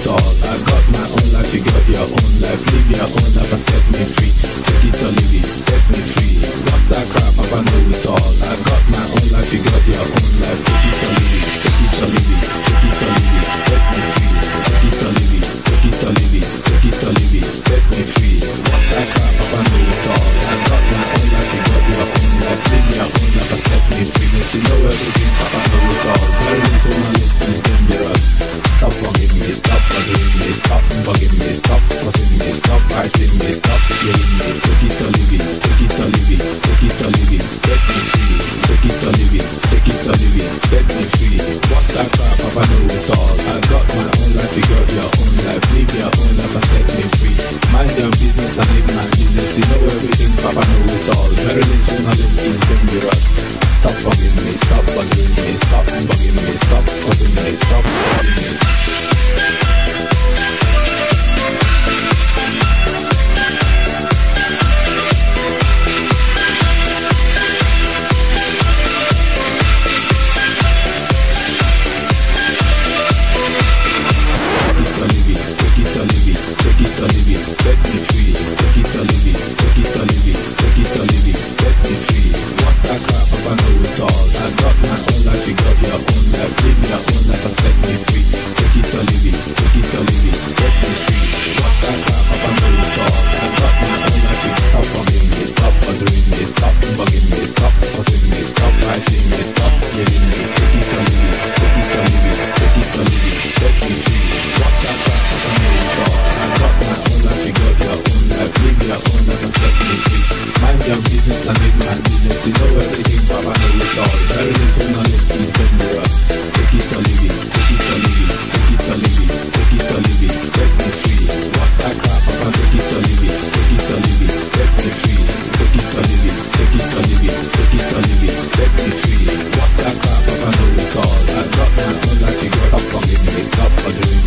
it all. I got my own life, you got your own life. Live your own life and set me free. Take it or leave it, set me free. Lost that crap, I know it all. I got my own life, you got your own life. Take it or leave it, take it or leave it, take it or leave it, set me free. Take it or leave it, take it or leave it, take it or leave it, set me free. Lost that crap, I know it all. I got my own life, you got your own life. Live your own life and set me free. Yes, you know everything, I know it all. Stop fussing me, stop fighting me, stop killing me. Take it or leave it, take it or leave it, take it or leave it, set me free. Take it or leave it, take it or leave it, set me free. What's that crap? Papa know it all. I got my own life, you got your own life. Live your own life and set me free. Mind your business and live my business. You know everything, Papa know it all. Very little knowledge is dangerous. Stop bugging me, stop bothering me, stop bugging me, stop fussing me, stop calling me.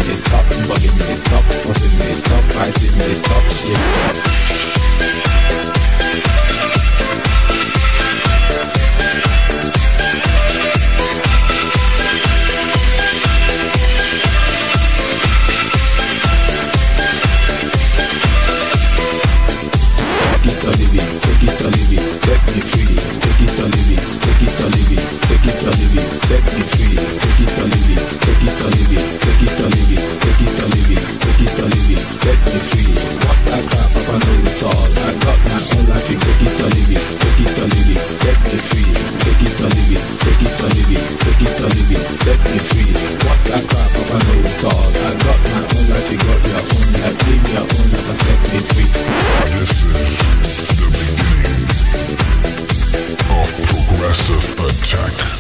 may stop, bugging may stop, fussing may stop, fighting may stop, yeah. set me free. Take it or leave it, take it or leave it, take it or leave it, set me free. I got my own life, you set me free. What's that. I got my own life, you got your own life, set me free. This is the beginning of progressive attack.